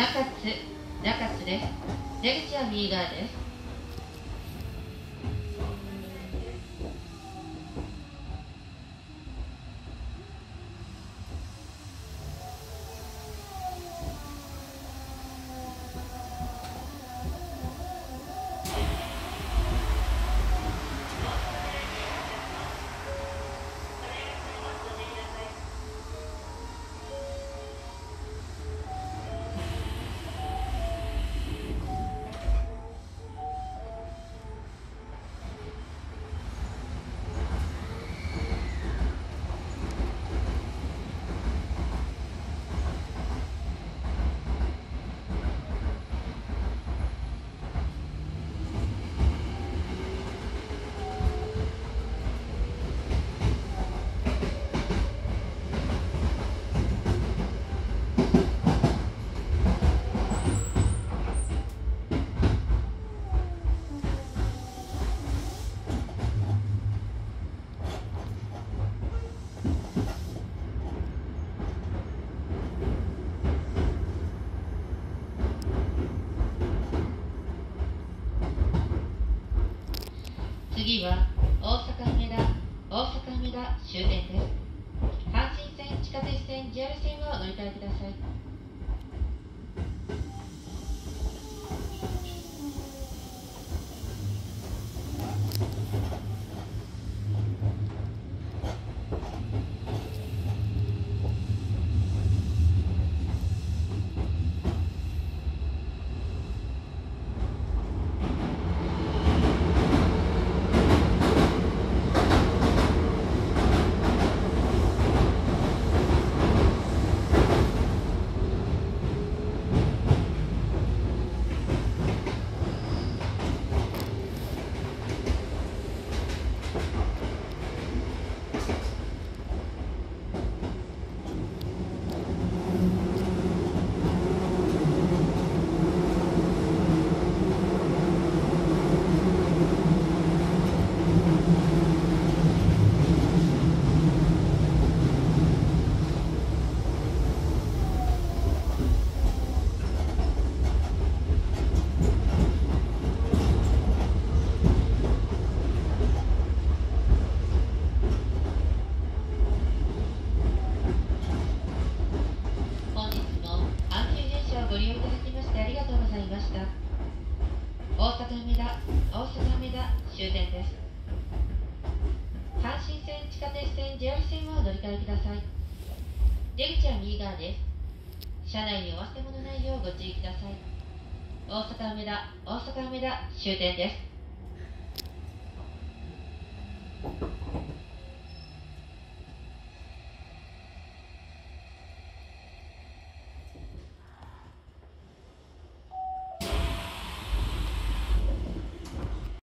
中津中津です。出口は右側です。次は大阪梅田大阪梅田終点です。阪神線地下鉄線 JR 線をお乗り換えください。大阪梅田大阪梅田終点です。阪神線地下鉄線 JR 線をお乗り換えください。出口は右側です。車内にお忘れ物ないようご注意ください。大阪梅田大阪梅田終点です。